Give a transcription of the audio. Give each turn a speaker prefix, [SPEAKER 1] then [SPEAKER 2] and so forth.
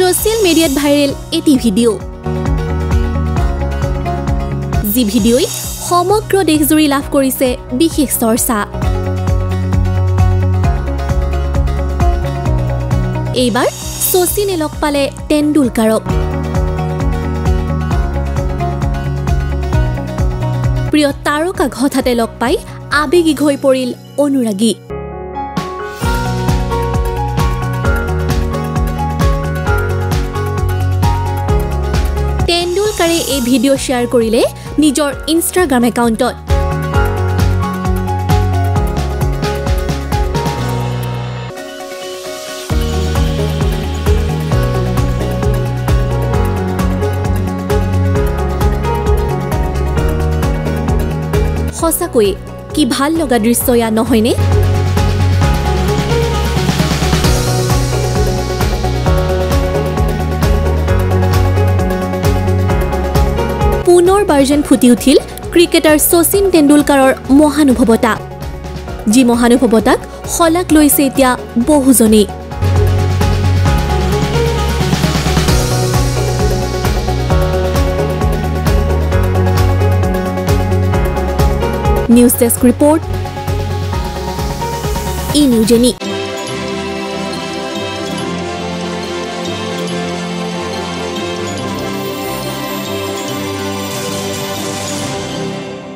[SPEAKER 1] Social মিডিয়াত viral এটি video যি ভিডিঅ'ই সমগ্ৰ দেশজুৰি লাভ কৰিছে বিশেষ চৰ্চা। এইবাৰ শচীনে লগ পালে তেণ্ডুলকাৰক। প্ৰিয় তাৰকাক হঠাতে লগ পাই আৱেগিক হৈ পৰিল অনুৰাগী। তেণ্ডুলকাৰে এই ভিডিঅ' শ্বেয়াৰ কৰিলে নিজৰ ইনষ্টাগ্ৰাম একাউণ্টত। সঁচাকৈয়ে কি ভাল লগা দৃশ্য এয়া নহয়নে? পুনৰ যেন ফুটি উঠিল ক্ৰিকেটাৰ শচীন তেণ্ডুলকাৰৰ মহানুভৱতা। যি মহানুভৱতাক শলাগ লৈছে এতিয়া বহুজনেই। নিউজ ডেস্ক ৰিপৰ্ট ই নিউজেনী।